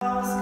house.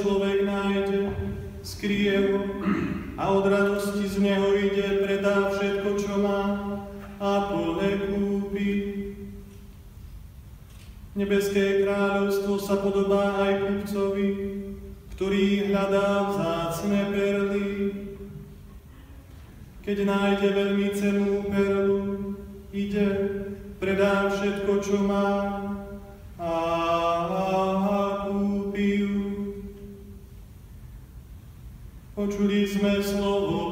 človek nájde, skrie ho a od radosti z neho ide, predá všetko, čo má a pole kúpi. Nebeské kráľovstvo sa podobá aj kupcovi, ktorý hľadá vzácne perly. Keď nájde veľmi cenú perlu, ide, predá všetko, čo má Počuli sme slovo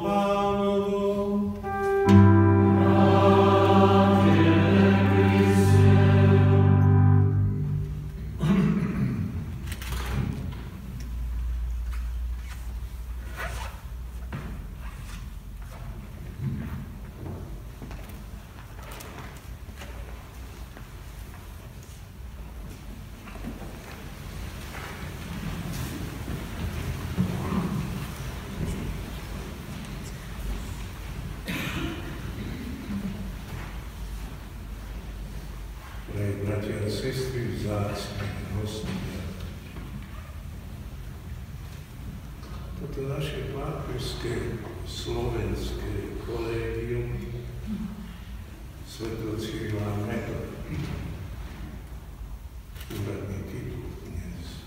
vzácni hostia. Toto naše pápežské slovenské kolegium svetocíla Metoda úradný titul dnes,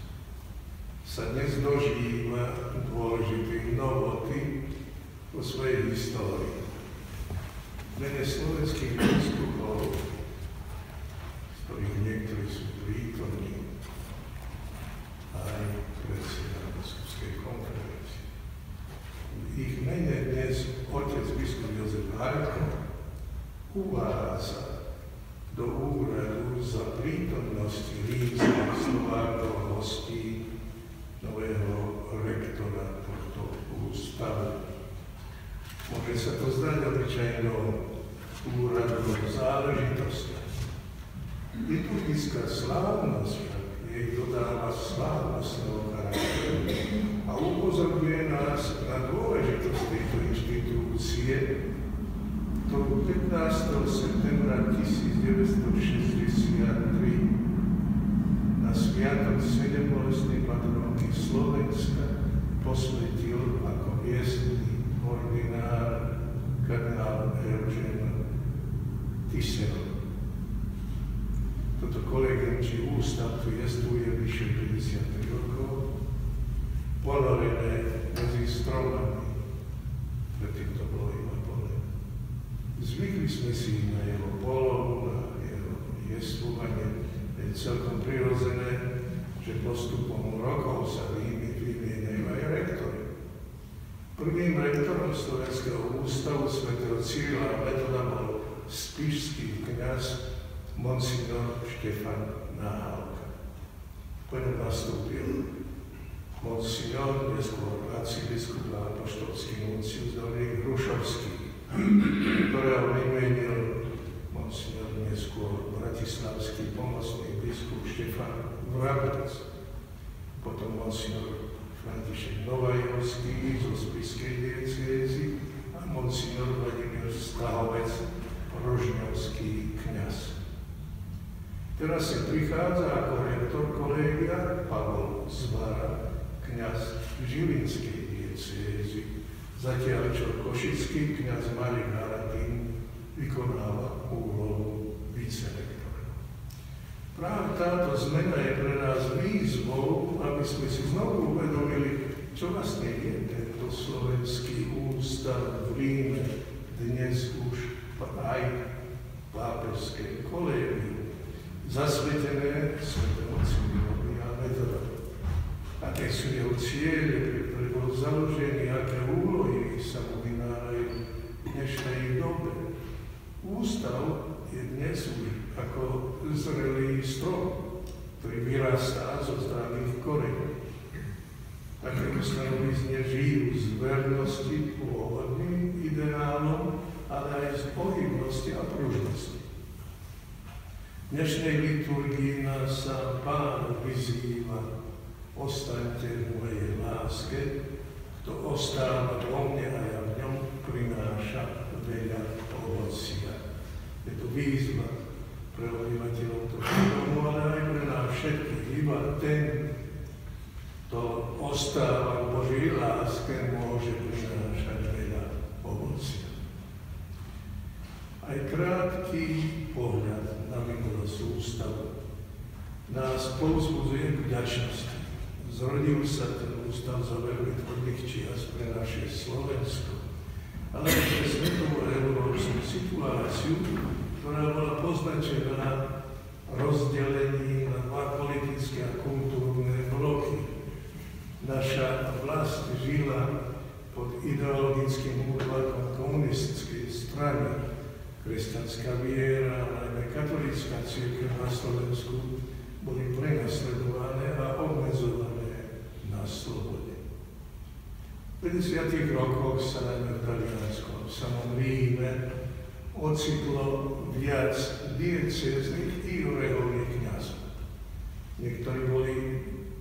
sa dnes dožíva dôležitých novoty o svojej histórii. Mene slovenských biskupov su prikladni aj predsjedam Srpske konferencije. I mene je dnes otec biskup Jozef Harko uvaraza do ugradu za pritomnosti rimske stvarnosti nového rektora Porto Ustavu. Može se to znati običajno u uradu Biblická slávnosť jej dodáva slávnostného charakteru a upozorňuje nás na dôležitosť tejto inštitúcie, ktorú 15. septembra 1963 na Sviatok sedembolestných patronných Slovenska posvetil ako miestný ordinár kardinál Eugen Tisserov. Toto kolegium či ústav tu jestuje vyše 50 rokov, ponorené medzi stromami, predtým to bolo iba pole. Zvykli sme si na jeho polovu, na jeho jestvovanie, je celkom prirodzené, že postupom rokov sa vymieňajú aj rektory. Prvým rektorom Slovenského ústavu svätého a metoda bol spišský kniaz monsignor Štefan Nahálka. Po ňom nastúpil monsignor, neskôr arcibiskup a apoštolský nuncius Dominik Hrušovský, ktorého vymenil monsignor neskôr bratislavský pomocný biskup Štefan Vrabec, potom monsignor František Novajovský zo spiskej diecézy a monsignor Vladimír Stahovec, rožňovský kniaz. Teraz si prichádza ako rektor kolégia Pavol Zbara, kniaz Žilinskej diecézy, zatiaľ čo košický kniaz Marin Haratín vykonáva úlohu vicerektora. Práve táto zmena je pre nás výzvou, aby sme si znovu uvedomili, čo vlastne je tento slovenský ústav v Ríme, dnes už aj pápežskej kolégiu zasvetené svetému Cyrilovi a Metodovi. Aké sú jeho ciele, pre ktoré bol založený, aké úlohy sa mu vynárajú v dnešnej dobe. Ústav je dnes už ako zrelý strom, ktorý vyrastá zo zdravých koreňov. Také ustanovizne žijú z vernosti pôvodným ideálom, ale aj z pohybnosti a pružnosti. Dnešnej liturgii nás sa Pán vyzýva, ostaňte v mojej láske, kto ostáva vo mne a ja v ňom prináša veľa ovocia. Je to výzva pre obyvateľov tohto domu, ale aj pre nás všetkých. Iba ten, kto ostáva v Božej láske, môže prinášať veľa ovocia. Aj krátky pohľad na minulosť ústavu nás povzbudzuje k vďačnosti. Zrodil sa ten ústav za veľmi tvrdých čias pre naše Slovensko ale pre svetovú európsku situáciu, ktorá bola poznačená rozdelením na dva politické a kultúrne bloky. Naša vlast žila pod ideologickým útlakom komunistickej strany. Kresťanská viera, najmä katolická církev na Slovensku, boli prenasledované a obmedzované na slobode. V 50. rokoch sa najmä v Taliansku, v samom Ríme, ocitlo viac diecezných i reholných kniazov. Niektorí boli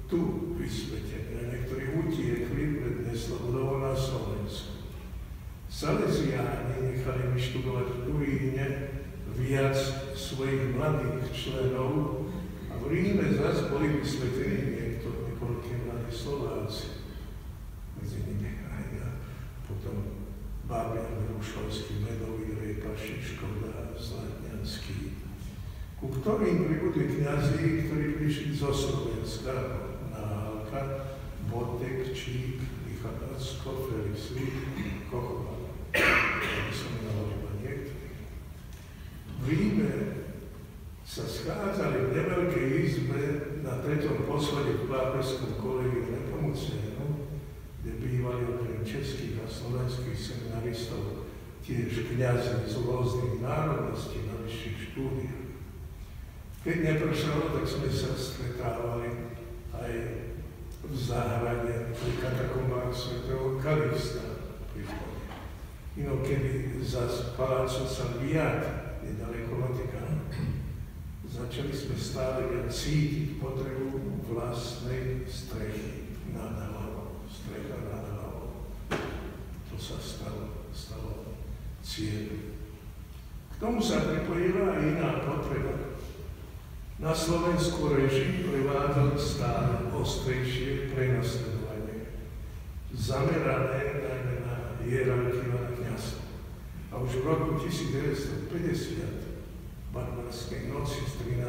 tu vysvetení, a niektorí utiekli pred neslobodou na Slovensku. Salesiáni nechali vyštudovať v Turíne viac svojich mladých členov a v Ríme zase boli vysvetení niekto, niekoľkí mladí Slováci medzi nimi aj ja. Potom Babian, Rušovský, Medový, Rejpaši, Škoda, Zlatňanský, ku ktorým pribudli kniazy, ktorí prišli zo Slovenska, Nahálka, Botek, Čík, Michalacko, Felix Lík, Kochova. Ríme sa schádzali v neveľkej izbe na treťom poslede v pápežskom kolegiu Nepomucnému kde bývali okrem českých a slovenských seminaristov tiež kniazy z rôznych národností na vyšších štúdiách. Keď nepršalo, tak sme sa stretávali aj v záhrade pri katakombách svätého Kalista. Inokedy za paláco San Viat, nedaleko Vatikánu. Začali sme stále viac cítiť potrebu vlastnej strechy nad strecha nad hlavou. To sa stalo, stalo cieľom. K tomu sa pripojila aj iná potreba. Na Slovensku režim prevádzal stále ostrejšie prenasledovanie, zamerané najmä na hierarchiu. A už v roku 1950 barbarskej noci z 13.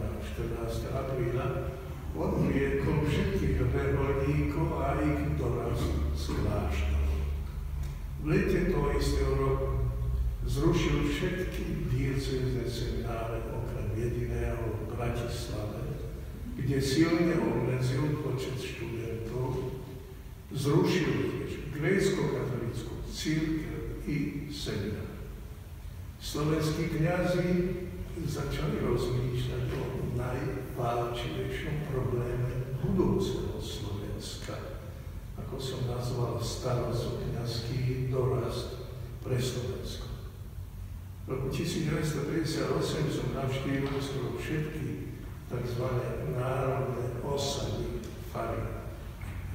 na 14. apríla odvliekol všetkých reholníkov a ich doraz z kláštorov. V lete toho istého roku zrušil všetky diecezne semináre okrem jediného v Bratislave, kde silne obmedzil počet študentov, zrušil tiež grécko-katolickú církev i seminár. Slovenskí kniazy začali rozmýšľať o najpálčivejšom probléme budúceho Slovenska, ako som nazval starosokňaský dorast pre Slovensko. V roku 1958 som navštívil skoro všetky tzv. národné osady fary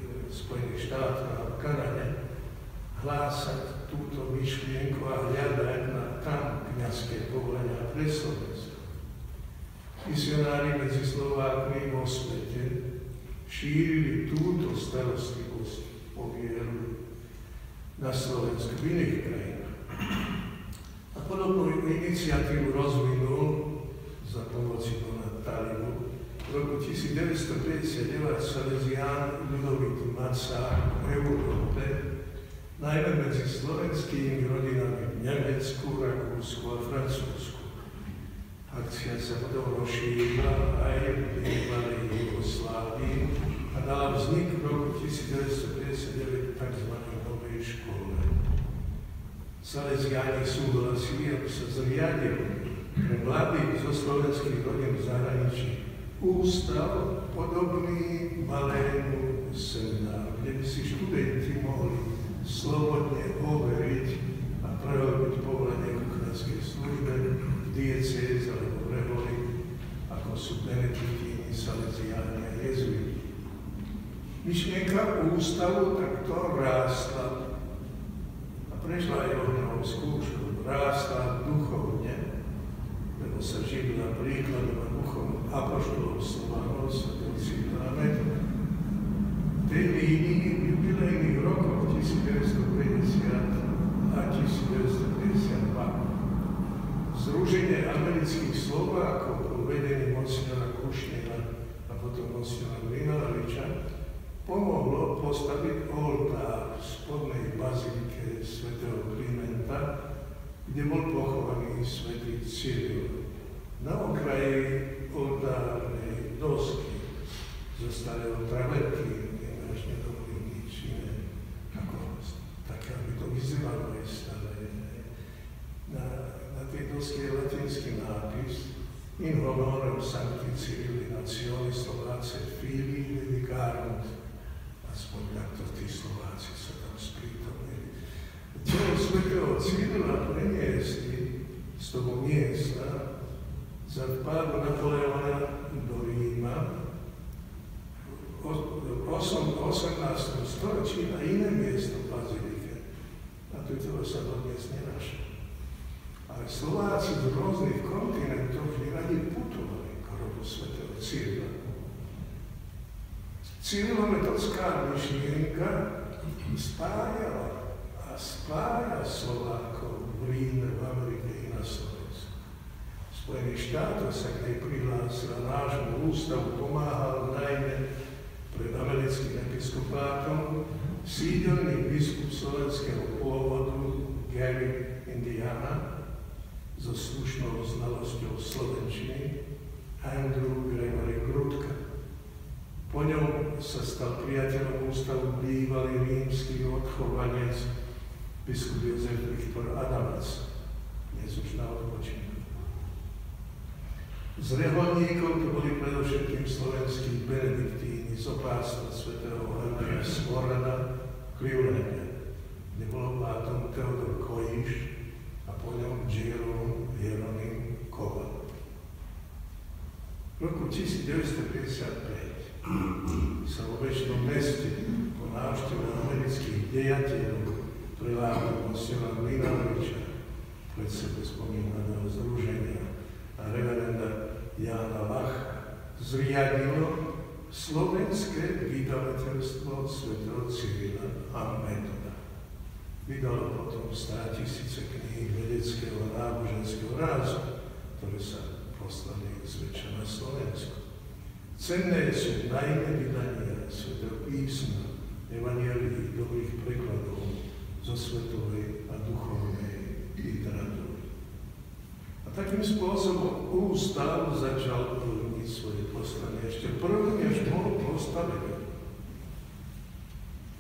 v Spojených štátoch a v Kanade hlásať túto myšlienku a hľadať na tam kniazské povolenia pre Slovensko. Misionári medzi Slovákmi vo svete šírili túto starostlivosť o vieru na Slovensku, v iných krajinách. A podobnú iniciatívu rozvinul za pomoci Dona Talibu V roku 1959 Salesián Ludovít Maca v Európe, najmä medzi slovenskými rodinami v Nemecku, Rakúsku a Francúzsku. Akcia sa potom rozšírila aj v bývalej Jugoslávii a dala vznik v roku 1959 tzv. novej škole. Salesiáni súhlasili, aby sa zriadil pre mladých zo slovenských rodín v zahraničí ústav podobný malému semináru, kde by si študenti mohli slobodne overiť a prerobiť povolenie k kniazkej službe v diecéze alebo v reholi, ako sú benediktíni, salesiáni a jezuiti. Myšlienka ústavu takto rástla a prešla aj ohňovou skúšku, rástla duchovne, lebo sa živila príkladom a duchom apoštolov Slovanov, svetov Cyrila Metoda. Tej línii jubilejných rokoch 1950 a 1952 Združenie amerických Slovákov po vedení monsignora Kušnera a potom monsignora Vinaloviča pomohlo postaviť oltár v spodnej bazilike svätého Klimenta kde bol pochovaný svätý Cyril. Na okraji oltárnej dosky zo starého traverky, nemáš nedovolí nič iné, ako také, aby to vyzývalo aj staré. Na, na tej doske je latinský nápis In honorem Sancti Cyrili Nazioni Slováce Filii Dedicarunt. Aspoň takto tí Slováci sa tam sprítomnili telo svetého Cyrila preniesli z toho miesta za vpádu Napoleona do Ríma v 18. storočí na iné miesto v Bazilike. A to telo sa dodnes nenašlo. Ale Slováci z rôznych kontinentov radi putovali k hrobu svetého Cyrila. Cyrilometodská myšlienka spájala spája Slovákov v Ríme, v Amerike i na Slovensku. Spojených štátoch sa k nej prihlásil a nášmu ústavu pomáhal najmä pred americkým episkopátom sídelný biskup slovenského pôvodu Gary Indiana so slušnou znalosťou slovenčiny Andrew Gregory Grudka. Po ňom sa stal priateľom ústavu bývalý rímsky odchovanec biskup Jozef Viktor Adamac, dnes už na odpočinku. Z reholníkov to boli predovšetkým slovenskí benediktíni z opástva svätého Helena Svorana v kde bol Teodor Kojiš a po ňom Jerome Jeronym Koval. V roku 1955 sa vo väčšnom meste po návšteve amerických dejateľov priláhol monsignora Mlinoviča, pred sebe spomínaného združenia a reverenda Jána Lacha, zriadilo slovenské vydavateľstvo svetého Cyrila a Metoda. Vydalo potom stá tisíce kníh vedeckého a náboženského rázu, ktoré sa poslali zväčša na Slovensku. Cenné sú najmä vydania svetého písma, evanielii dobrých prekladov, zo svetovej a duchovnej literatúry. Takým spôsobom ústav začal plniť svoje poslanie. Ešte prvým, než bol postavený.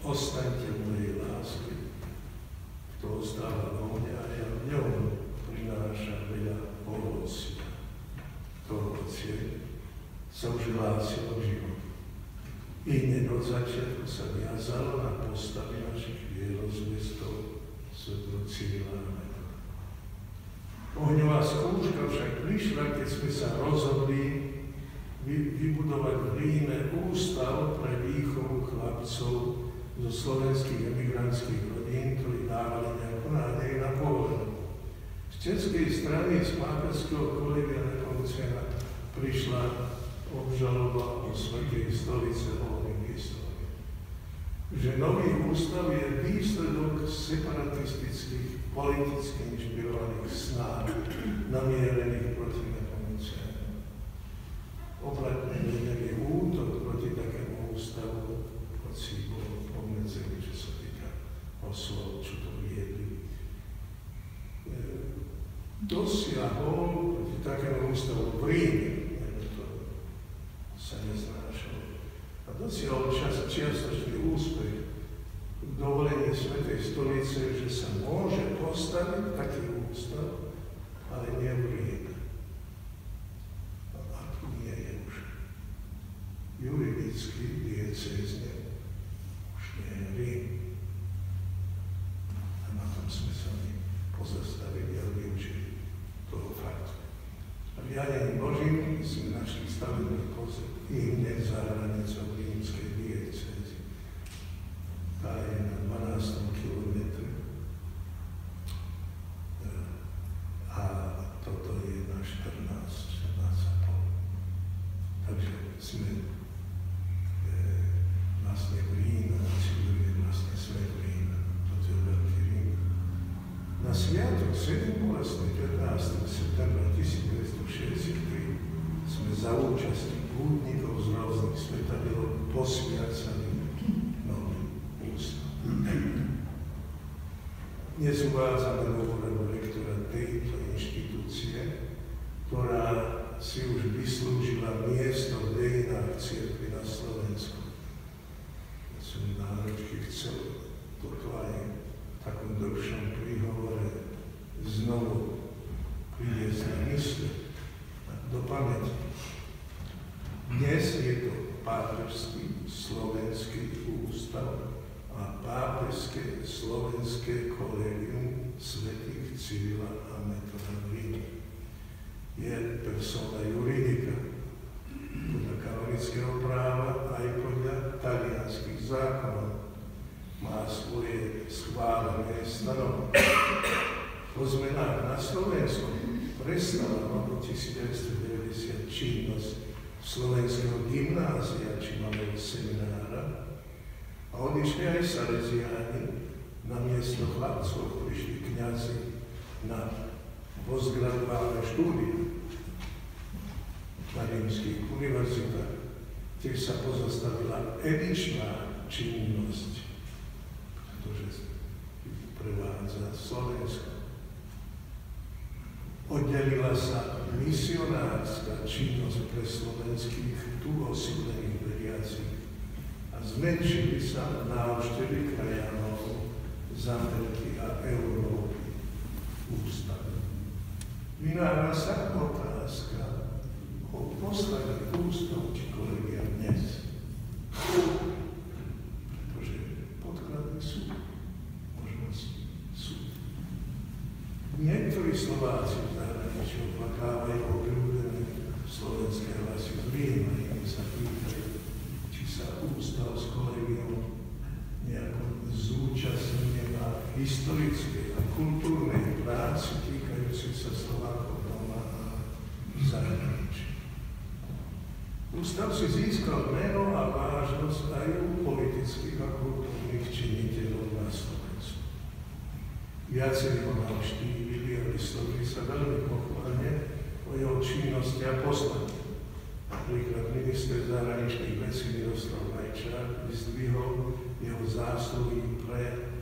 Ostaňte mojej láske. Kto ostáva vo mne a ja v ňom prináša veľa ovocia. To ovocie sa už hlásilo život. I hneď od začiatku sa viazalo na postavy našich vierozvestov svetlo Cyrila Ohňová skúška však prišla, keď sme sa rozhodli vybudovať v Ríme ústav pre výchovu chlapcov zo slovenských emigrantských rodín, ktorí dávali nejakú nádej na povolenie. Z českej strany z pápežského kolegia Nepomucena prišla obžaloba o Svetej stolice o že nový ústav je výsledok separatistických, politicky inšpirovaných snách namierených proti Nepomuckému. Oplatnený je útok proti takému ústavu, hoci bol obmedzený, čo sa týka poslov, čo to viedli. E, dosiahol proti takému ústavu príjmy, to sa neznášalo. A dosiahol čas, čas dovolení Svetej stolice, že sa môže postaviť taký ústav, ale nie v Ríme. A tu nie je už. Juridicky diecézne už nie je Rím. A na tom sme sa my pozastavili a vyučili toho faktu. A riadením Božím sme našli stavebný pozor i hneď za hranicou rímskej diecézy. Tá je na 12. kilometre. A toto je na 14, 14,5. Takže sme e, vlastne v Ríme, je vlastne svet Ríme. Toto je veľký Rím. Na sviatok 7 bolestný 15. septembra 1963 sme za účasti pútnikov z rôznych svetabilov posviacali nový ústav. Dnes uvádzame nového rektora tejto inštitúcie, ktorá si už vyslúžila miesto v dejinách cirkvi na Slovensku. Ja som náročky chcel toto aj Apostolske kolegium svetih civila a metoda je persona juridika kod kanonijskog prava, a i kod italijanskih zakona. Maslo je shvalene stanovo. Pozmenak na slovenskom prestala od 1990 činnost slovenskog gimnazija, čimale seminara, a odišnja sa salezijani na miesto chlapcov prišli kniazy na postgraduálne štúdium na rímskych univerzitách. Tiež sa pozastavila edičná činnosť, pretože prevádza Slovensko. Oddelila sa misionárska činnosť pre slovenských tu osídlených veriacich a zmenšili sa návštevy krajanov z Ameriky a Európy ústavy. Vynára sa otázka o postavení ústav či kolegia dnes. Pretože podklady sú, možnosti sú. Niektorí Slováci v zahraničí oplakávajú obľúbené slovenské hlasy z Ríma, iní sa pýtajú, či sa ústav s kolegiom nejako zúčastňuje na historickej a kultúrnej práci týkajúcej sa Slovákov doma a v zahraničí. Ústav si získal meno a vážnosť aj u politických a kultúrnych činiteľov na Slovensku. Viacerí ho navštívili a vyslovili sa veľmi pochválne o jeho činnosti a poslaní. Napríklad minister zahraničných vecí Miroslav Vajčák vyzdvihol jeho zásluhy pre,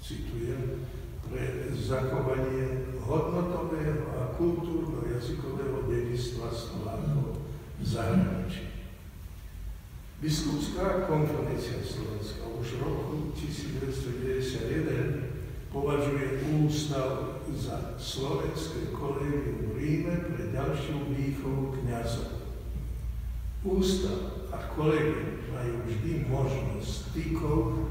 citujem, pre zachovanie hodnotového a kultúrno-jazykového dedistva Slovákov v zahraničí. Biskupská konferencia Slovenska už v roku 1991 považuje ústav za slovenské kolegium v Ríme pre ďalšiu výchovu kniazov. Ústav a kolegium majú vždy možnosť stykov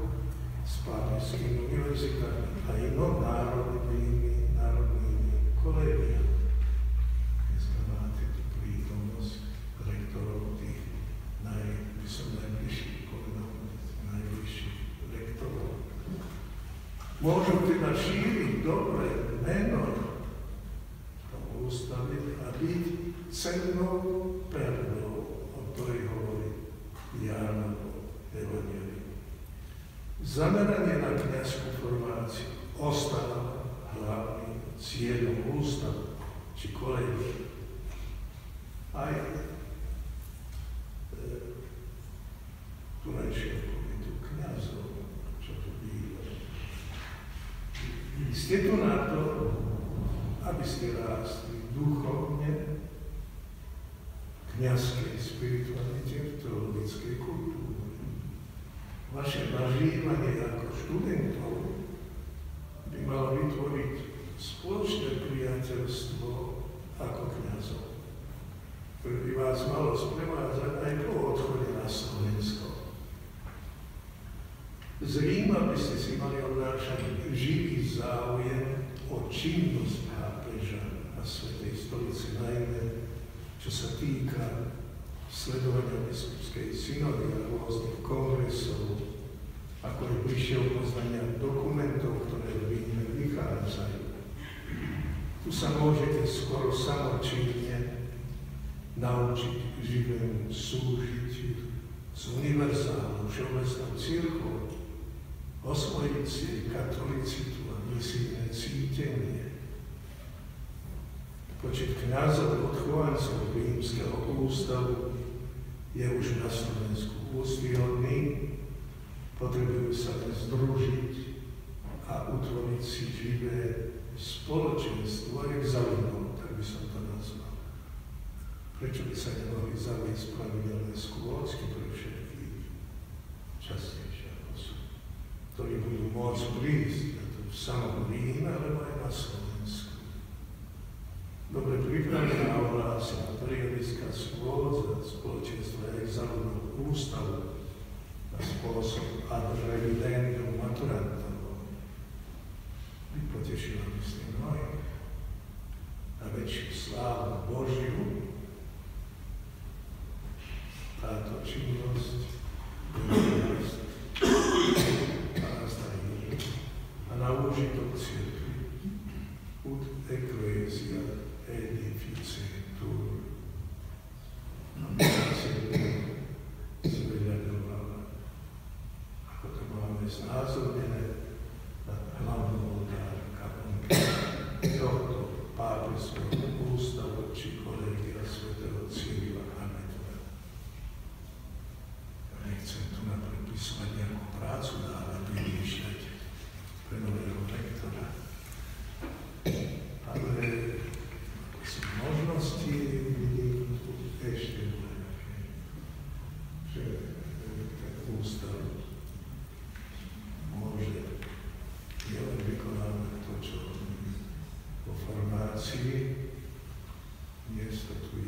s pápežskými univerzitami a inonárodnými národnými kolegiami. Dobré meno tomu ústave a byť cennou perlou, o ktorej hovorí Jánovo Evangelium. Zameranie na kniazskú formáciu ostáva hlavným cieľom ústavu či kolegy. Aj e, tunajšieho pobytu kniazov, čo tu býva. Ste tu na to, aby ste rástli duchovne, kniazkej spiritualite, v teologickej kultúre. Vaše nažívanie ako študentov by malo vytvoriť spoločné priateľstvo ako kniazov, ktoré by vás malo sprevádzať aj po odchode na Slovensko. Z Ríma by ste si mali odnášať živý záujem o činnosť pápeža a Svetej stolice, najmä čo sa týka sledovania biskupskej synody a rôznych kongresov, ako aj bližšieho poznania dokumentov, ktoré v Ríme vychádzajú. Tu sa môžete skoro samočinne naučiť živému súžitiu s univerzálnou všeobecnou církou, osvojiť si katolicitu misijné cítenie. Počet kniazov odchovancov rímskeho ústavu je už na Slovensku ústvihodný, potrebujú sa združiť a utvoriť si živé spoločenstvo examinov, tak by som to nazval. Prečo by sa nemohli zaviesť pravidelné skôdzky pre všetkých častejšie? ktorí budú môcť prísť v samo vina, lebo je na slovensku. Dobre pripravljena ovlasna prijeliska sloza s počestva egzalnog ustavu na sposob ad revidentum maturantovo. I potješila mi se noj, da već slavu Božiju ta točivnost miesto tu je